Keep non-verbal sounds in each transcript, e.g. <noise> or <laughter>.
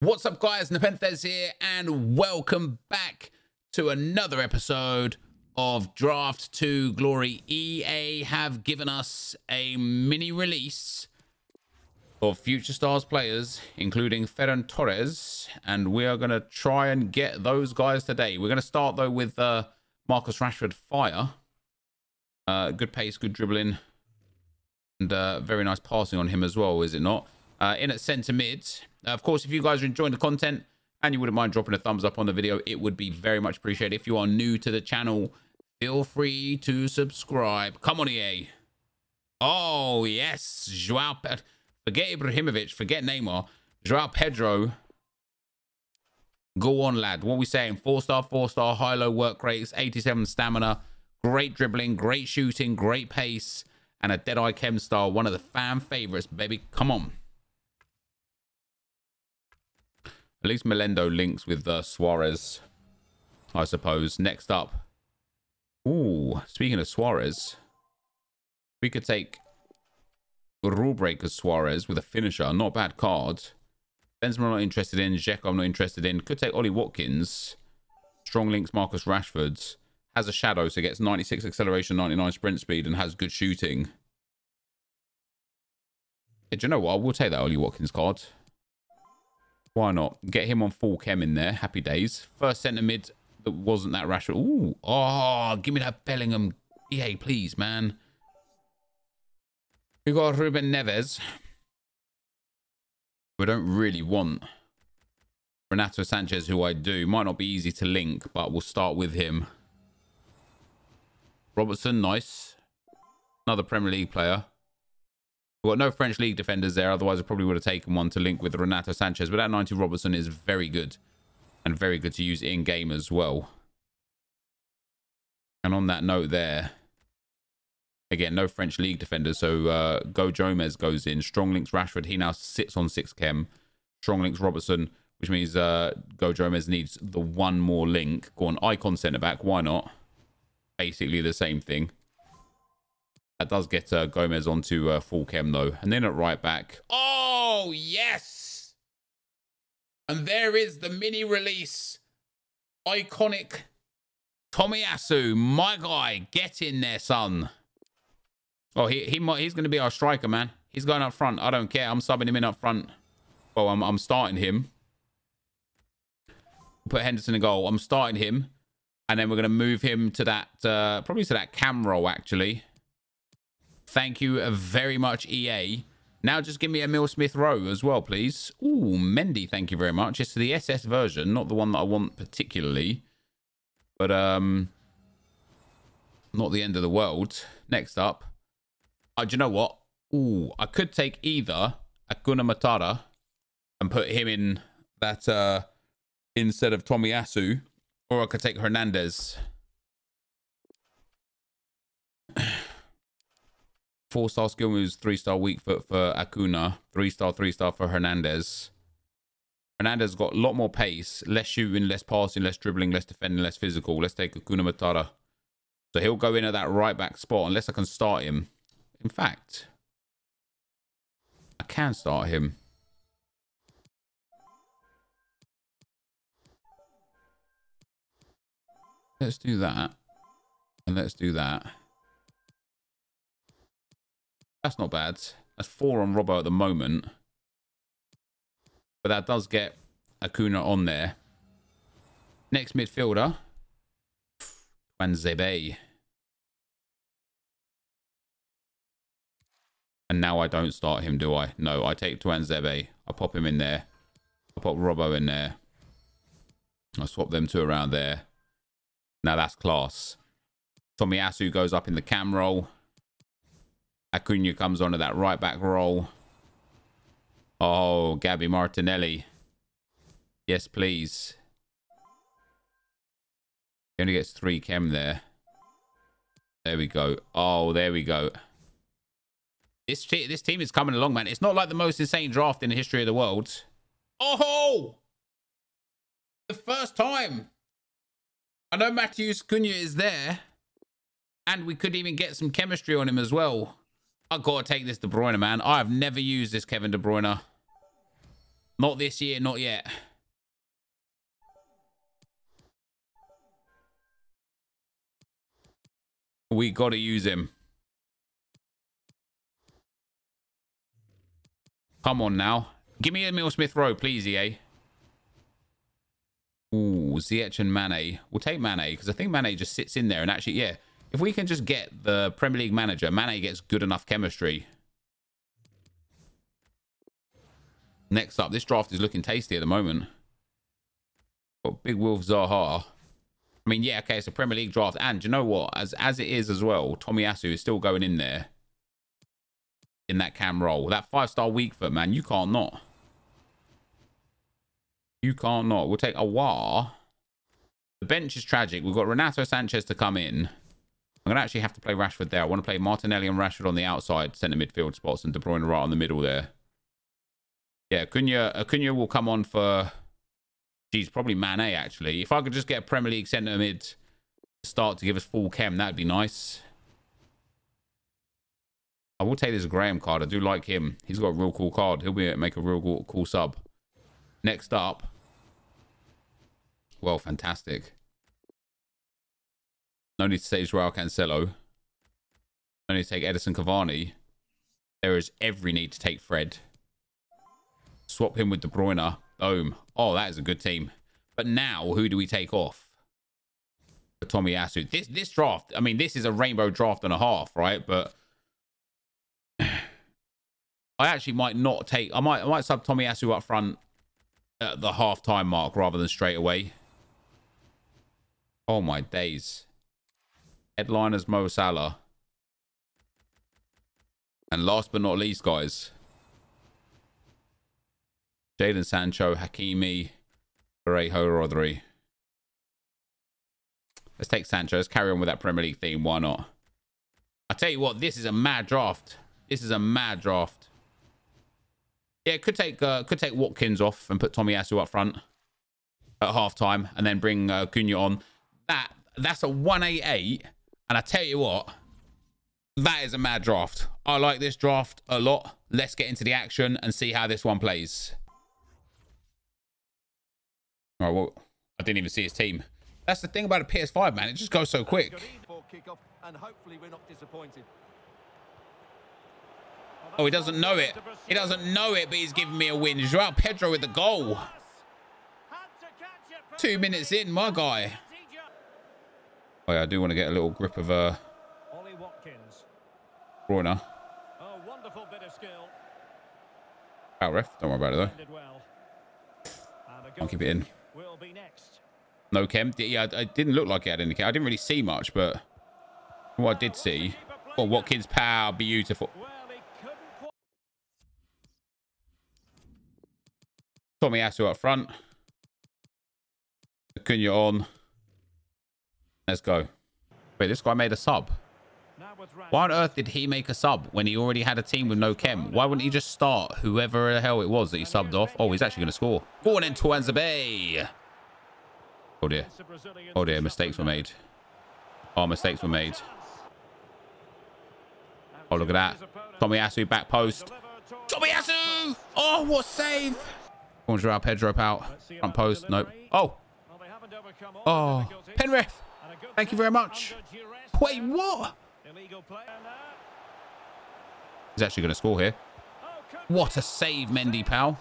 What's up, guys? NepentheZ here, and welcome back to another episode of Draft to Glory. EA have given us a mini release of Future Stars players, including Ferran Torres, and we are going to try and get those guys today. We're going to start, though, with uh, Marcus Rashford Fire. Uh, good pace, good dribbling, and uh, very nice passing on him as well, is it not? Uh, in at centre mid, Uh, of course, if you guys are enjoying the content and you wouldn't mind dropping a thumbs up on the video, it would be very much appreciated. If you are new to the channel, feel free to subscribe. Come on, EA. Oh, yes. Joao Pedro. Forget Ibrahimovic. Forget Neymar. Joao Pedro. Go on, lad. What we saying? Four star, four star, high low work rates, 87 stamina, great dribbling, great shooting, great pace, and a dead eye chem style. One of the fan favorites, baby. Come on. At least Melendo links with uh, Suarez, I suppose. Next up. Ooh, speaking of Suarez, we could take Rule Breaker Suarez with a finisher. Not bad card. Benzema I'm not interested in. Dzeko I'm not interested in. Could take Ollie Watkins. Strong links Marcus Rashford. Has a shadow, so gets 96 acceleration, 99 sprint speed, and has good shooting. Do you know what? We'll take that Ollie Watkins card. Why not? Get him on full chem in there. Happy days. First centre mid that wasn't that Rashford. Ooh. Oh, give me that Bellingham. EA, please, man. We got Ruben Neves. We don't really want Renato Sanchez, who I do. Might not be easy to link, but we'll start with him. Robertson, nice. Another Premier League player. We've got no French league defenders there. Otherwise, I probably would have taken one to link with Renato Sanchez. But that 90 Robertson is very good. And very good to use in-game as well. And on that note there, again, no French league defenders. So uh, Joe Gomez goes in. Strong links Rashford. He now sits on 6 chem. Strong links Robertson, which means uh, Joe Gomez needs the one more link. Go on, icon centre back. Why not? Basically the same thing. That does get uh, Gomez onto uh, full chem, though. And then at right back. Oh, yes! And there is the mini release. Iconic Tomiyasu. My guy. Get in there, son. Oh, he, he might, he's going to be our striker, man. He's going up front. I don't care. I'm subbing him in up front. Well, I'm, I'm starting him. Put Henderson in goal. I'm starting him. And then we're going to move him to that, uh, probably to that cam role, actually. Thank you very much, EA. Now just give me Emile Smith Rowe as well, please. Ooh, Mendy, thank you very much. It's the SS version, not the one that I want particularly. But, um, not the end of the world. Next up. Oh, do you know what? Ooh, I could take either Hakuna Matata and put him in that, uh, instead of Tomiyasu. Or I could take Hernandez. Four star skill moves, three star weak foot for Acuna, three star, three star for Hernandez. Hernandez got a lot more pace, less shooting, less passing, less dribbling, less defending, less physical. Let's take Acuna Matata. So he'll go in at that right back spot unless I can start him. In fact, I can start him. Let's do that. And let's do that. That's not bad. That's four on Robbo at the moment. But that does get Acuna on there. Next midfielder. Wanzebe. And now I don't start him, do I? No, I take Tuanzebe. I pop him in there. I pop Robbo in there. I swap them two around there. Now that's class. Tomiyasu goes up in the cam role. Acuna comes onto that right back role. Oh, Gabby Martinelli. Yes, please. He only gets three chem there. There we go. Oh, there we go. This, this team is coming along, man. It's not like the most insane draft in the history of the world. Oh! The first time. I know Matheus Cunha is there. And we could even get some chemistry on him as well. I gotta take this De Bruyne, man. I have never used this Kevin De Bruyne. Not this year, not yet. We got to use him. Come on now. Give me Emile Smith Rowe, please, EA. Ooh, Ziyech and Mane. We'll take Mane because I think Mane just sits in there and actually, yeah, if we can just get the Premier League manager, Mane gets good enough chemistry. Next up, this draft is looking tasty at the moment. Got Big Wilf Zaha. I mean, yeah, okay, it's a Premier League draft. And you know what? As as it is as well, Tomiyasu is still going in there. In that cam role. That five-star weak foot, man. You can't not. You can't not. We'll take a war. The bench is tragic. We've got Renato Sanchez to come in. I'm going to actually have to play Rashford there. I want to play Martinelli and Rashford on the outside centre midfield spots and De Bruyne right on the middle there. Yeah, Cunha, Acuna will come on for... Geez, probably Mane, actually. If I could just get a Premier League centre mid start to give us full chem, that'd be nice. I will take this Graham card. I do like him. He's got a real cool card. He'll be make a real cool, cool sub. Next up. Well, fantastic. No need to say Joao Cancelo. No need to take Edinson Cavani. There is every need to take Fred. Swap him with De Bruyne. Boom. Oh, that is a good team. But now, who do we take off? For Tomiyasu. This this draft, I mean, this is a rainbow draft and a half, right? But <sighs> I actually might not take. I might I might sub Tomiyasu up front at the half-time mark rather than straight away. Oh my days. Headliners Mo Salah. And last but not least, guys, Jadon Sancho, Hakimi, Parejo, Rodri. Let's take Sancho. Let's carry on with that Premier League theme. Why not? I tell you what, this is a mad draft. This is a mad draft. Yeah, could take uh, could take Watkins off and put Tomiyasu up front at half time and then bring uh, Cunha on. That that's a 188. And I tell you what, that is a mad draft. I like this draft a lot. Let's get into the action and see how this one plays. All right, well, I didn't even see his team. That's the thing about a PS5, man. It just goes so quick. Oh, he doesn't know it. He doesn't know it, but he's giving me a win. Joao Pedro with the goal. Two minutes in, my guy. Oh, yeah, I do want to get a little grip of uh, Ollie Watkins. Bruyne. Out ref. Don't worry about it, though. I'll keep it in. No chem. Yeah, it didn't look like it had any chem. I didn't really see much, but what I did see. Oh, Watkins power, beautiful. Tomiyasu up front. Acuna on. Let's go. Wait, this guy made a sub. Why on earth did he make a sub when he already had a team with no chem? Why wouldn't he just start whoever the hell it was that he subbed off? Oh, he's actually going to score. Go on into Bay. Oh dear. Oh dear, mistakes were made. Oh, mistakes were made. Oh, look at that. Tomiyasu back post. Tomiyasu! Oh, what save! Corner out, Pedro out. Front post. Nope. Oh. Oh. Penrith. Thank you very much. Wait, what? He's actually going to score here. What a save, Mendy, pal.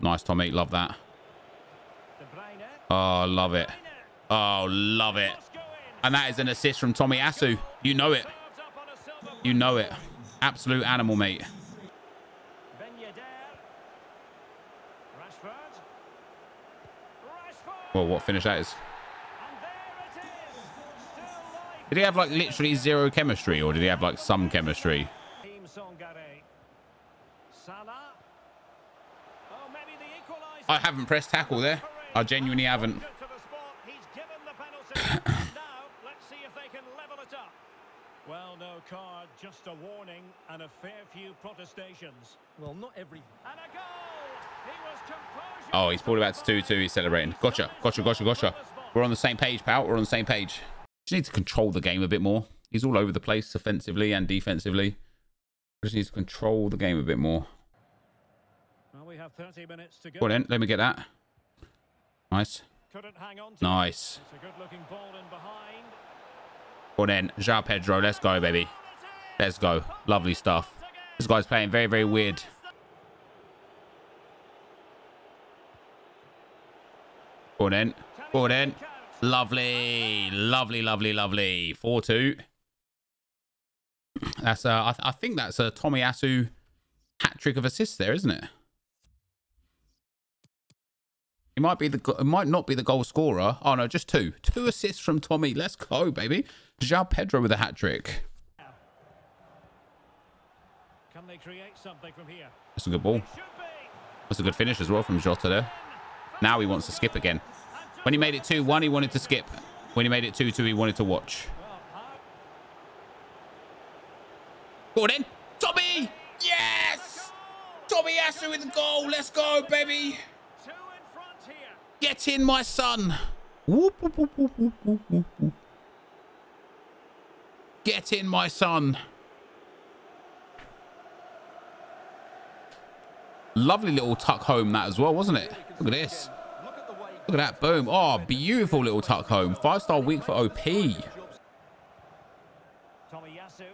Nice, Tommy. Love that. Oh, love it. Oh, love it. And that is an assist from Tomiyasu. You know it. You know it. Absolute animal, mate. Well, what finish that is. Did he have like literally zero chemistry or did he have like some chemistry? I haven't pressed tackle there. I genuinely haven't. Well, no card, just a warning and a fair few protestations. Well, not every... And a goal! Oh, he's pulled about to 2-2. He's celebrating. Gotcha, gotcha, gotcha, gotcha. We're on the same page, pal. We're on the same page. Just need to control the game a bit more. He's all over the place offensively and defensively. Just needs to control the game a bit more. Well, we have 30 minutes to go. On in. Let me get that. Nice. Couldn't hang on to Nice. It's a good-looking ball in behind. Go on in. João Pedro. Let's go, baby. Let's go. Lovely stuff. This guy's playing very, very weird. Go on in. Go on in. Lovely. Lovely, lovely, lovely. 4-2. That's, uh, I, th I think that's a Tomiyasu hat trick of assists there, isn't it? He might be the it might not be the goal scorer. Oh no, just two. Two assists from Tommy. Let's go, baby. João Pedro with a hat trick. Can they create something from here? That's a good ball. That's a good finish as well from Jota there. Now he wants to skip again. When he made it 2-1, he wanted to skip. When he made it 2-2, he wanted to watch. Go in. Tommy! Yes! Tomiyasu with the goal. Let's go, baby. Get in, my son. Get in, my son. Lovely little tuck home that as well, wasn't it? Look at this. Look at that. Boom. Oh, beautiful little tuck home. Five-star weak for OP.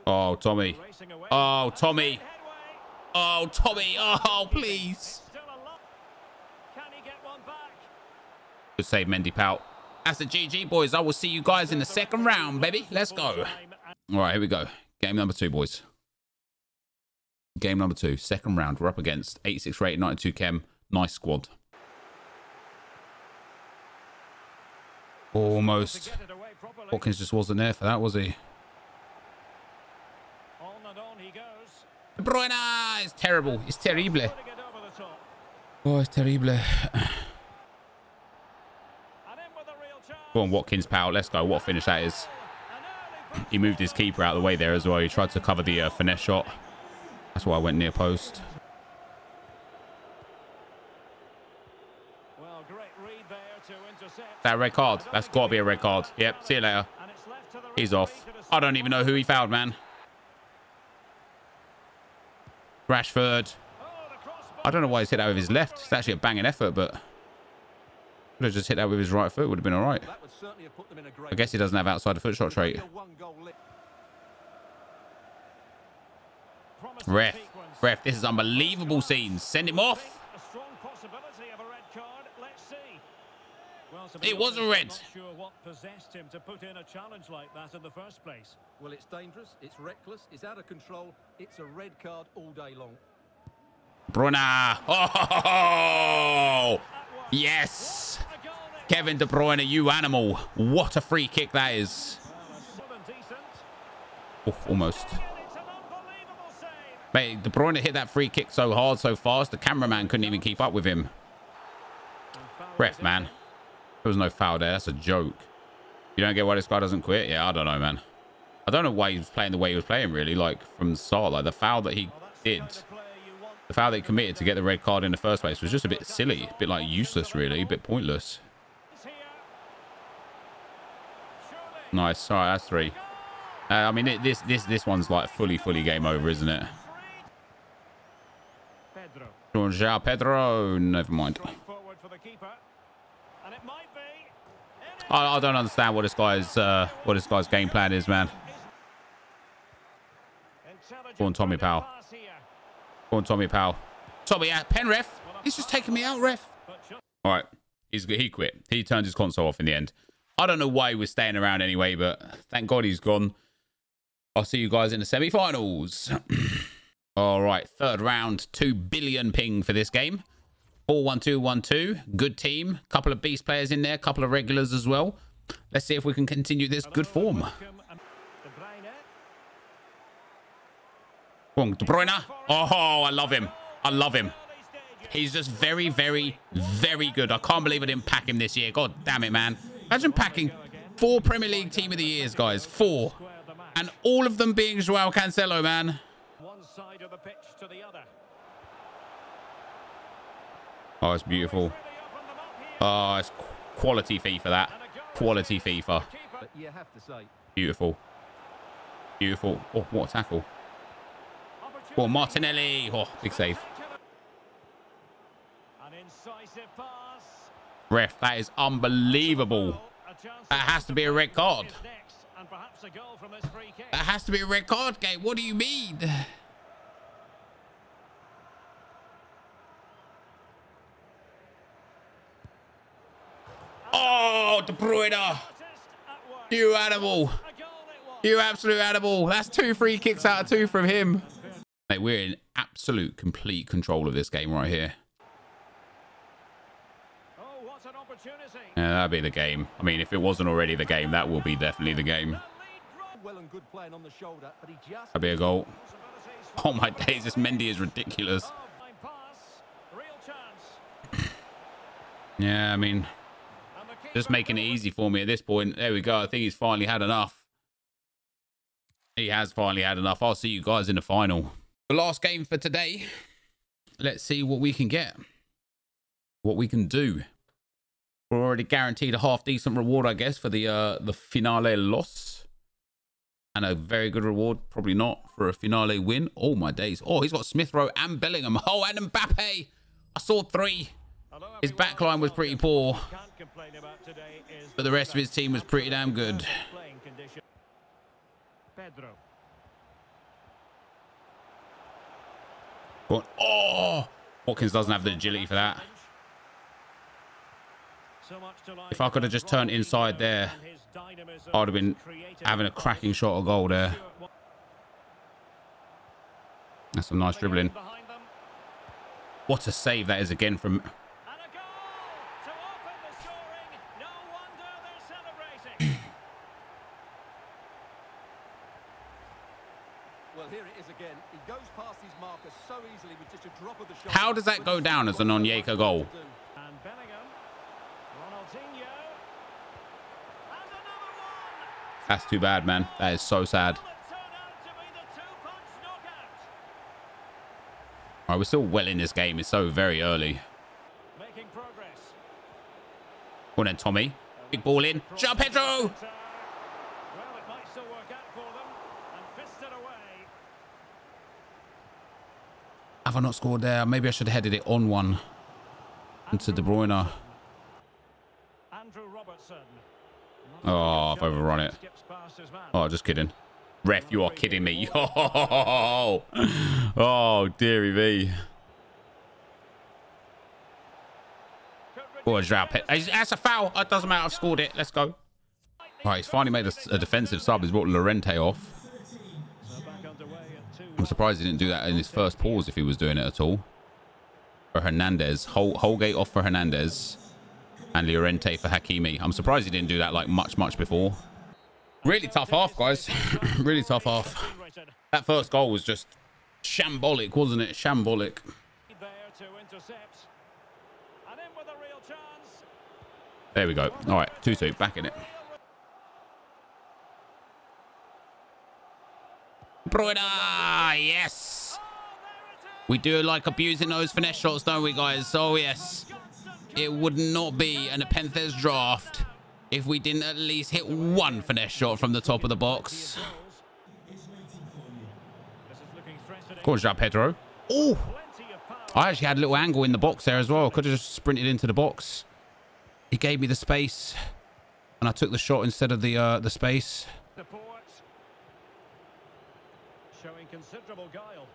Oh, Tommy. Oh, Tommy. Oh, Tommy. Oh, please. Good save, Mendy Pout. That's the GG, boys. I will see you guys in the second round, baby. Let's go. All right, here we go. Game number two, boys. Game number two, second round. We're up against 86 rated 92 chem. Nice squad. Almost. to get it away properly. Watkins just wasn't there for that, was he? On and on he goes. De Bruyne is terrible. It's terrible. Putting it over the top. Oh, it's terrible. And in with a real chance. Go on, Watkins, pal. Let's go. What a finish that is. He moved his keeper out of the way there as well. He tried to cover the uh, finesse shot. That's why I went near post. Well, great read there to intercept. That red card. That's got to be a red card. Yep. See you later. And it's left to the He's off. I don't even know who he fouled, man. Rashford. Oh, the crossbar. I don't know why he's hit that with his left. It's actually a banging effort, but could have just hit that with his right foot. Would have been all right. That would certainly have put them in a great I guess he doesn't have outside the foot shot trait. Ref, ref, this is unbelievable scenes. Send him off. A strong possibility of a red card. Let's see. Well, to be It was a honest, I'm red. Not sure what possessed him to put in a challenge like that in the first place. Well, it's dangerous, it's reckless, it's out of control. It's a red card all day long. Bruyne. Oh, yes. A goal there. Kevin De Bruyne, you animal. What a free kick that is. Well, a. Oh, almost. Mate, De Bruyne hit that free kick so hard, so fast, the cameraman couldn't even keep up with him. Ref, man. There was no foul there. That's a joke. You don't get why this guy doesn't quit? Yeah, I don't know, man. I don't know why he was playing the way he was playing, really, like, from the start. Like, the foul that he did, the foul that he committed to get the red card in the first place was just a bit silly. A bit, like, useless, really. A bit pointless. Nice. All right, that's three. Uh, I mean, it, this this this one's, like, fully, fully game over, isn't it? Pedro. João Pedro. Never mind. Straight forward for the keeper. And it might be. It is. I, I don't understand what this guy's uh, what this guy's game plan is, man. Go on, Tommy Powell. Go on, Tommy Powell. Tommy, uh, pen ref. He's just taking me out, ref. All right, he's he quit. He turned his console off in the end. I don't know why he was staying around anyway, but thank God he's gone. I'll see you guys in the semi-finals. <clears throat> All right, third round, two billion ping for this game. Four one two one two. Good team. Couple of beast players in there. Couple of regulars as well. Let's see if we can continue this good form. De Bruyne. Oh, I love him. I love him. He's just very, very, very good. I can't believe I didn't pack him this year. God damn it, man. Imagine packing four Premier League Team of the Years, guys. Four. And all of them being Joao Cancelo, man. One side of the pitch to the other. Oh, it's beautiful. Really opened them up here. Oh, it's qu- quality FIFA, that. And a goal. Quality FIFA. Keeper. But you have to say, Beautiful. Beautiful. Oh, what a tackle. Opportunity. Go on, Martinelli. Oh, big save. Incisive pass. Ref, that is unbelievable. That has to be a red card. is next, and perhaps a goal from this free kick. That has to be a red card game. What do you mean? Oh, De Bruyne. Artist at work. You animal. It was. You absolute animal. That's two free kicks out of two from him. Mate, we're in absolute complete control of this game right here. Oh, what an opportunity. Yeah, that'd be the game. I mean, if it wasn't already the game, that will be definitely the game. The lead grow- Well and good playing on the shoulder, but he just That'd be a goal. <laughs> Oh my days, this Mendy is ridiculous. Fine pass. Real chance. Yeah, I mean, And the keeper just making it easy for me at this point. There we go. I think he's finally had enough. He has finally had enough. I'll see you guys in the final. The last game for today. Let's see what we can get. What we can do. We're already guaranteed a half decent reward, I guess, for the uh the finale loss. And a very good reward, probably not, for a finale win. Oh my days. Oh, he's got Smith Rowe and Bellingham. Oh, and Mbappe. I saw three. His backline was pretty poor. But the rest of his team was pretty damn good. But, oh, Watkins doesn't have the agility for that. If I could have just turned inside there, I would have been having a cracking shot of goal there. That's some nice dribbling. What a save that is again from... And a goal to open the scoring. No wonder they're celebrating. Well, here it is again. He goes past his marker so easily with just a drop of the shoulder. How does that go down as an Onyeka goal? and Bellingham. Ronaldinho. And another one. That's too bad, man. That is so sad. Will it turn out to be the two-punch knockout? All right, we're still well in this game. It's so very early. Making progress. Go on then, Tommy. Big ball in. João Pedro! Well, it might still work out for them. And fisted away. Have I not scored there? Maybe I should have headed it on one into De Bruyne. Andrew Robertson. Oh, I've overrun it. Skips past his man. Oh, just kidding. Ref, you are kidding me. <laughs> Oh, oh dearie me. Oh, reduce João it. Pedro. That's a foul. It doesn't matter. I've scored it. Let's go. All right, he's finally made a, a defensive sub. He's brought Llorente off. So back underway at two. I'm surprised he didn't do that in his first pause if he was doing it at all. For Hernandez. Hol Holgate off for Hernandez. And Llorente for Hakimi. I'm surprised he didn't do that like much, much before. Really tough half, guys. <coughs> really tough half. That first goal was just shambolic, wasn't it? Shambolic. There we go. All right, 2-2. Back in it. Bruyne, yes. We do like abusing those finesse shots, don't we, guys? Oh, yes. It would not be an NepentheZ draft if we didn't at least hit one finesse shot from the top of the box. This is looking threatening. Go on, João Pedro. Oh. I actually had a little angle in the box there as well. Could have just sprinted into the box. He gave me the space, and I took the shot instead of the uh, the space. Support. Showing considerable guile.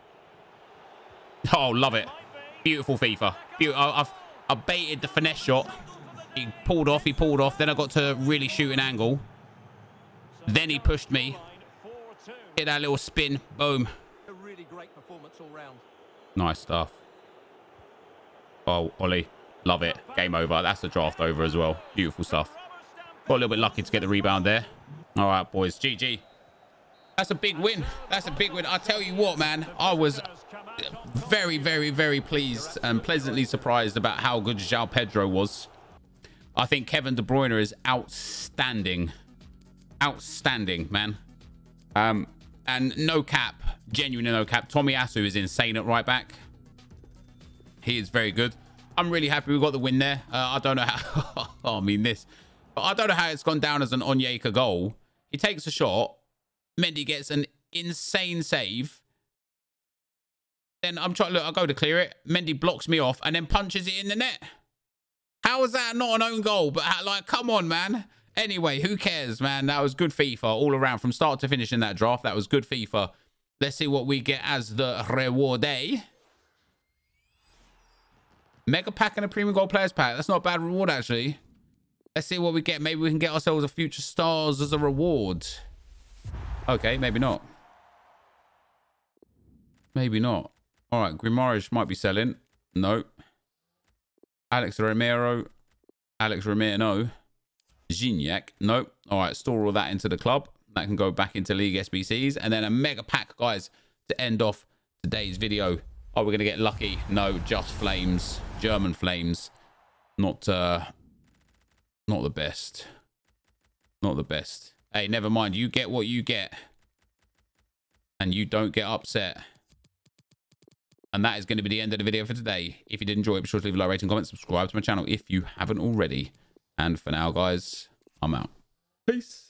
Oh, love it. Beautiful FIFA. Beautiful. I've I baited the finesse shot. He pulled off. He pulled off. Then I got to really shoot an angle. Then he pushed me. Line 4-2. Hit that little spin. Boom. A really great performance all round. Nice stuff. Oh, Ollie. Love it. Game over. That's the draft over as well. Beautiful stuff. Got a little bit lucky to get the rebound there. All right, boys. GG. That's a big win. That's a big win. I tell you what, man. I was very, very, very pleased and pleasantly surprised about how good João Pedro was. I think Kevin De Bruyne is outstanding. Outstanding, man. Um, and no cap, genuine no cap. Tomiyasu is insane at right back. He is very good. I'm really happy we got the win there. Uh, I don't know how. <laughs> I mean this. But I don't know how it's gone down as an Onyeka goal. He takes a shot. Mendy gets an insane save. Then I'm trying, look, I go to clear it. Mendy blocks me off and then punches it in the net. How is that not an own goal? But uh, like, come on, man. Anyway, who cares, man? That was good FIFA all around from start to finish in that draft. That was good FIFA. Let's see what we get as the reward, day. Mega pack and a premium gold players pack. That's not a bad reward, actually. Let's see what we get. Maybe we can get ourselves a future stars as a reward. Okay, maybe not. Maybe not. All right, Grimarish might be selling. Nope. Alex Romero. Alex Romero. Gignac. Nope. All right, store all that into the club. That can go back into League SBCs. And then a mega pack, guys, to end off today's video. Oh, we're going to get lucky. No, just flames. German flames. Not, uh, not the best. Not the best. Hey, never mind. You get what you get. And you don't get upset. And that is going to be the end of the video for today. If you did enjoy it, be sure to leave a like, rating, comment, subscribe to my channel if you haven't already. And for now, guys, I'm out. Peace.